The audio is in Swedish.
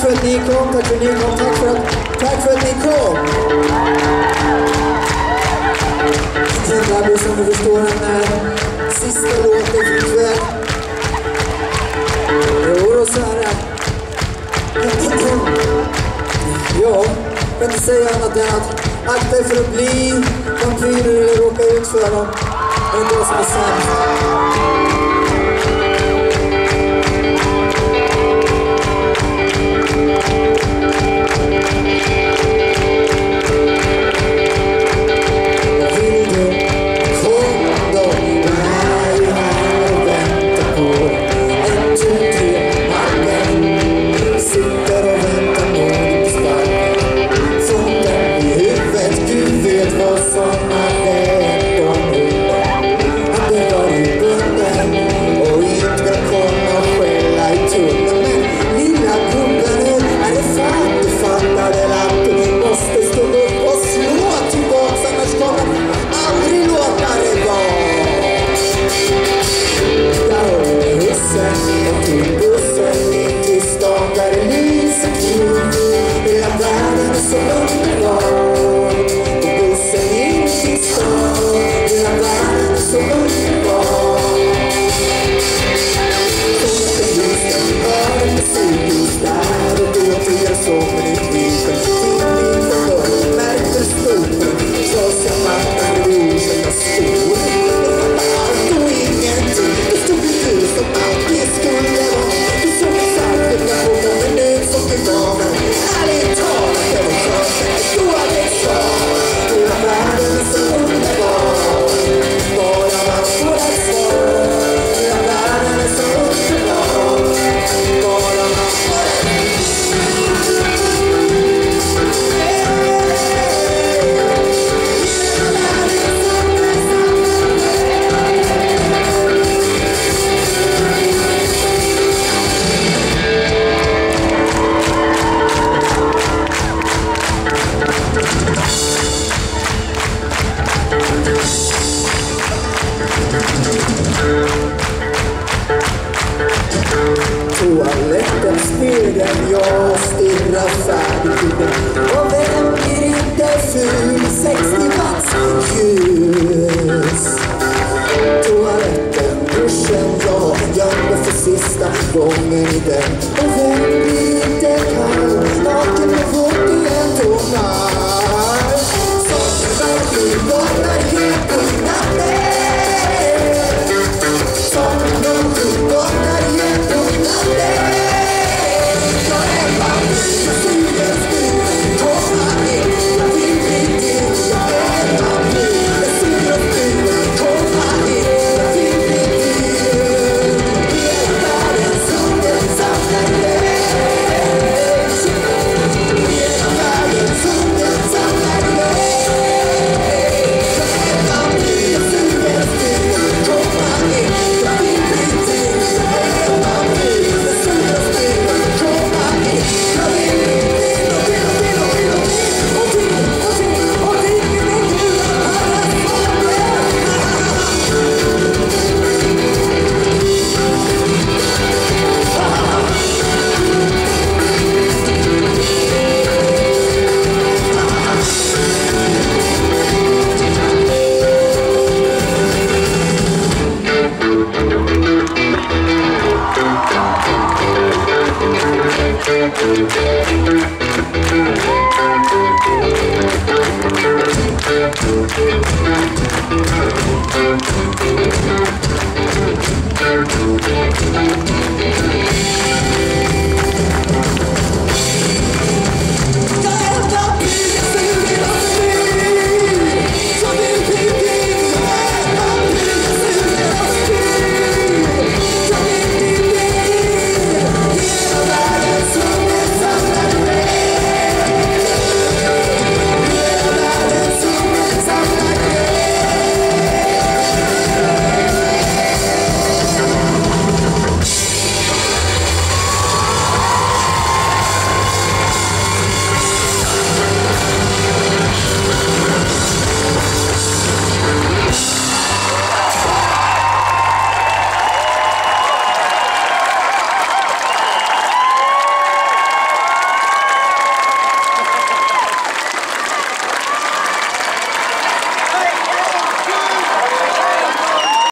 för att ni kom, tack för att ni kom, tack för att, tack för att ni kom! Titta som du förstår den här sista låten för ikväll. Jodå Sara. Ja, kan inte säga annat än att akta er för att bli vampyrer eller råka ut för dem. Det är det som är sant. Sit that jag stirrar färdigt i den. Thank you.